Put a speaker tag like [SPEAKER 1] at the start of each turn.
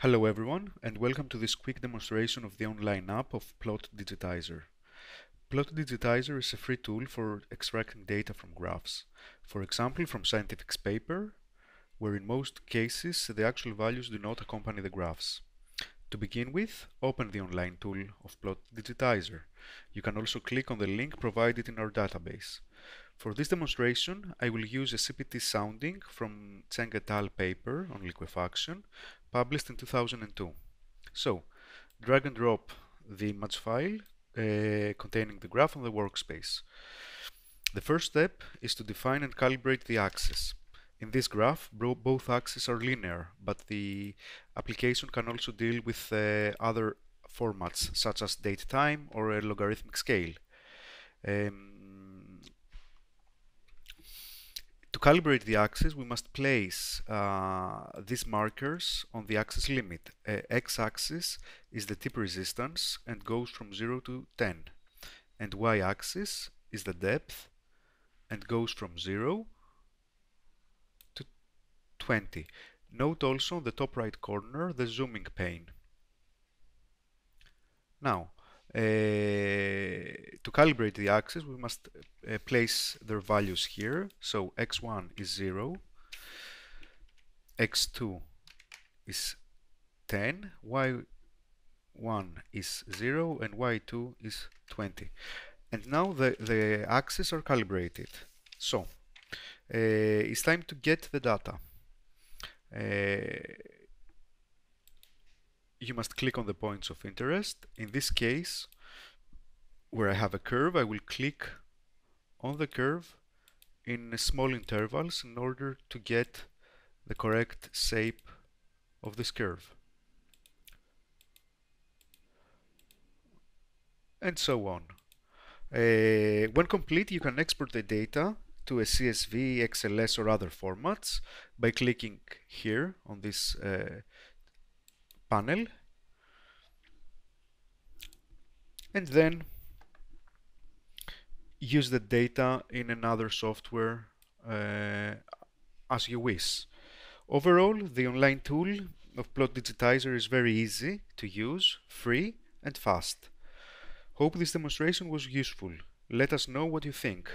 [SPEAKER 1] Hello everyone and welcome to this quick demonstration of the online app of Plot Digitizer. Plot Digitizer is a free tool for extracting data from graphs, for example from scientific paper, where in most cases the actual values do not accompany the graphs. To begin with, open the online tool of Plot Digitizer. You can also click on the link provided in our database. For this demonstration, I will use a CPT sounding from Cheng et al. paper on liquefaction, published in 2002. So, drag and drop the image file uh, containing the graph on the workspace. The first step is to define and calibrate the axes. In this graph, both axes are linear, but the application can also deal with uh, other formats, such as date time or a logarithmic scale. Um, To calibrate the axis, we must place uh, these markers on the axis limit. Uh, x-axis is the tip resistance and goes from 0 to 10. And y-axis is the depth and goes from 0 to 20. Note also on the top right corner the zooming pane. Now, uh, to calibrate the axis, we must uh, place their values here. So x1 is 0, x2 is 10, y1 is 0, and y2 is 20. And now the, the axes are calibrated. So, uh, it's time to get the data. Uh, you must click on the points of interest. In this case, where I have a curve, I will click on the curve in small intervals in order to get the correct shape of this curve. And so on. Uh, when complete, you can export the data to a CSV, XLS or other formats by clicking here on this uh, panel and then use the data in another software uh, as you wish. Overall, the online tool of Plot Digitizer is very easy to use, free and fast. Hope this demonstration was useful. Let us know what you think.